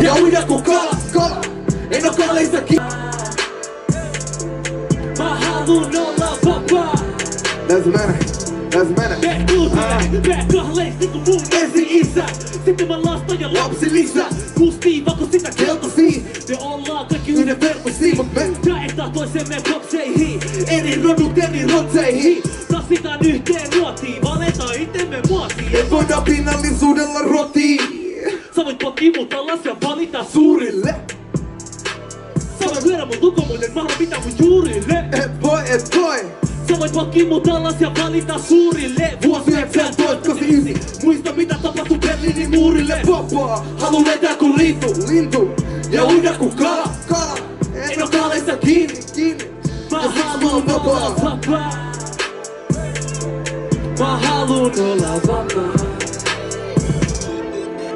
Ja uida ku kala, kala. En oo kaleissa kiinni. Mä haluun olla vapaa. Let's mennä, let's mennä. Me uutinen, me kahleis niinku mun esi-isä. Sitten mä lasta ja lapsi lisä. Kuusi kun sitä keltaisiin. Me ollaan kaikki yhdenvertaisia, jaetaan toisemme bokseihin. Eri rodut eri rotseihin. Tassitaan yhteen ruotiin, valetaan itemme muotiin. Ei voida pinnallisuudella alas ja valita suurille. Voit lyödä mun lukomuuden, mä haluan pitää mun juurille. Et voi, et voi. Sä voit mut alas ja valita suurille. Vuosi 1989, muista mitä tapahtui Berliinin muurille. Vapaa, Haluun lentää kun lintu lintu. ja uida kun kala. Kala. En oo kaaleissa kiinni. kiinni. Mä haluun vapaa. vapaa. Mä haluun olla vapaa.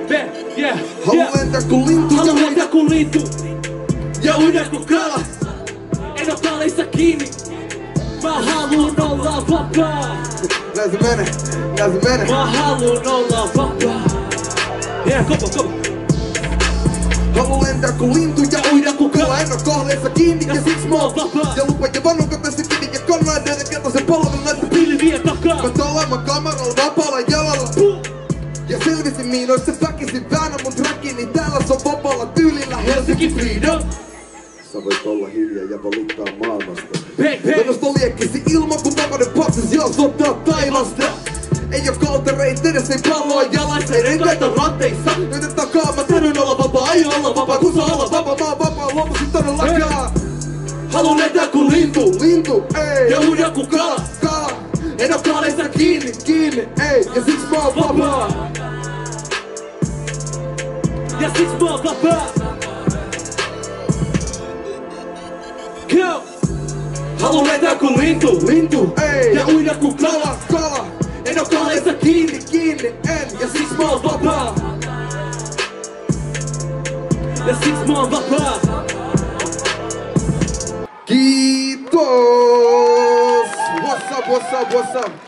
Me, yeah, yeah. lentää kun lintu ja Haluan lentää kun lintu ja uida kun kala. En oo kaaleissa kiinni. Mä haluun olla vapaa. Let's mennä, let's mennä. Mä haluun olla vapaa. Yeah, kopo, kopo. Haluan lentää kun lintu ja uida kun kala. En oo kahleissa kiinni ja siksi mä oon vapaa. Ja lupa ja vannon tässä kiinni ja kannadeiden keltaisen palvelun näyttää Pilviä takaa. Mä tolaiman kameralla vapaalla jalalla. Ja miinoista väkisin väännä mun trackin, niin täällä se on vapaalla tyylillä Helsinki Freedom. Sä voit olla hiljaa ja valittaa maailmasta. Hei, hei. Menosta liekkisi ilma, kun vapauden patsas joo sottaa taivasta. Ei oo kaltereita edes, ei palloa jalassa, ei renkaita ratteissa. Nyt takaa mä täydyn olla vapaa, ei olla vapaa, kun saa olla vapaa, mä oon vapaa, luomusin todellakaan. Haluun lentää kun lintu Lintu, ei, ja uida kun kala. kala, En oo kaaleissa kiinni. kiinni, ei, ja siksi mä oon vapaa. Vapaa. Ja siksi mä oon vapaa. Go. Haluun lentää kun lintu Lintu, ei, ja uida kun kala. kala, kala, En oo kaaleissa kiinni. kiinni, en, ja siksi Mä oon vapaa. Ja siksi mä oon vapaa. Kiitos! What's up, what's up, what's up?